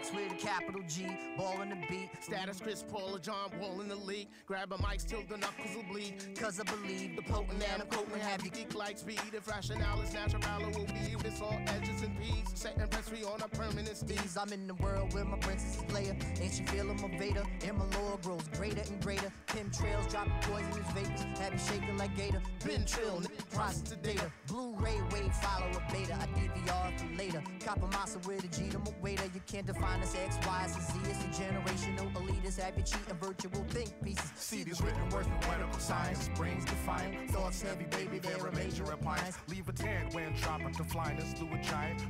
With a capital G, ball in the beat. Status Chris Paul or John Wall in the league. Grab a mic till the knuckles will bleed. Cause I believe the potent man I'm have you Geek like speed. If rationale is natural, it will be with all edges and peas. Setting press we on a permanent steez. I'm in the world where my princess is Leia. Ain't she feeling my Vader? And my lore grows greater and greater. Pim trails dropping poisonous vapors. Have you shaking like Gator. Been trill, process the data. Blu-ray wave follow a beta. I DVR for later. Copper massa with a G to waiter. You can't define us X, Y, and Z. It's a generational elitist. Have you cheating virtual think pieces. See these written words with medical science. Brains defiant. Thoughts heavy, baby. They're a major appliance. Leave a tan when dropping to flyness. Through a giant.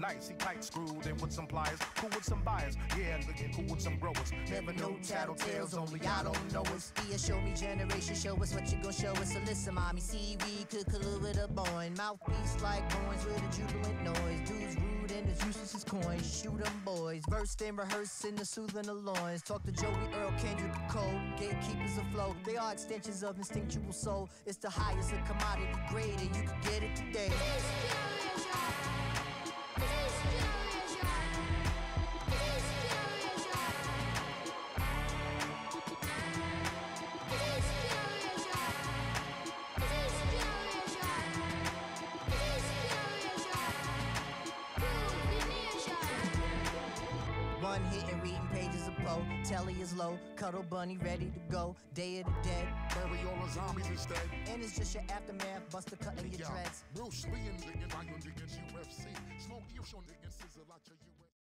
Nice. He tight screwed in with some pliers. Cool with some buyers. Yeah, looking cool with some growers. Never know tattletales. Only I don't know us. Yeah, show me generation. Show us what you gon' show us. So listen, mommy. See, we could collude with a boy. Mouthpiece like coins with a jubilant noise. Dudes rude and as useless as coins. Shoot 'em boys. Versed and rehearsing the soothing the loins. Talk to Joey Earl, Kendrick Cole. Gatekeepers afloat. They are extensions of instinctual soul. It's the highest of commodity grade, and you can get it today. One hit and reading pages of Poe. Telly is low, cuddle bunny ready to go. Day of the dead. Bury all the zombies instead. And it's just your aftermath, buster cutting your Yeah. dreads. Bruce Lee and Ligon, Ryan Diggins, UFC. Smoke you,